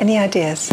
Any ideas?